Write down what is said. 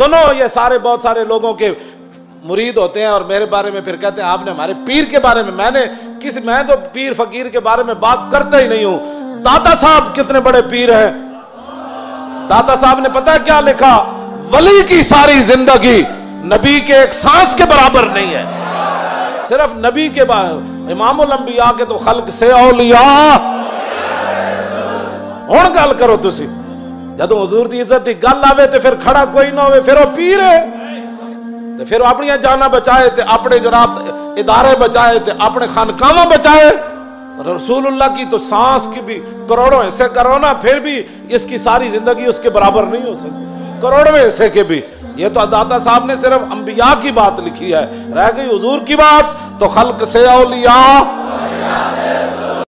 सुनो, ये सारे, बहुत सारे लोगों के मुरीद होते हैं और मेरे बारे में फिर कहते हैं, आपने हमारे पीर के बारे में, मैंने किस, मैं तो पीर फकीर के बारे में बात करता ही नहीं हूँ। दादा साहब कितने बड़े पीर हैं। दादा साहब ने पता क्या लिखा? वली की सारी ज़िंदगी नबी के एक सांस के बराबर नहीं है। सिर्फ़ नबी के इमाम के तो खलक से औलिया। हूँ गल करो तुम ਜਦੋਂ ਹਜ਼ੂਰ ਦੀ ਇੱਜ਼ਤ ਦੀ ਗੱਲ ਆਵੇ ਤੇ ਫਿਰ ਖੜਾ ਕੋਈ ਨਾ ਹੋਵੇ ਫਿਰ ਉਹ ਪੀਰ ਹੈ ਤੇ ਫਿਰ ਉਹ ਆਪਣੀਆਂ ਜਾਨਾਂ ਬਚਾਏ ਤੇ ਆਪਣੇ ਜਨਾਬ इदारे बचाए थे अपने खानकावा बचाए रसूलुल्लाह की तो सांस की भी करोड़ों हिस्से करो ना फिर भी इसकी सारी जिंदगी उसके बराबर नहीं हो सकती करोड़वें हिस्से के भी ये तो दाता साहब ने सिर्फ अंबिया की बात लिखी है रह गई हुजूर की बात तो खल्क से औलिया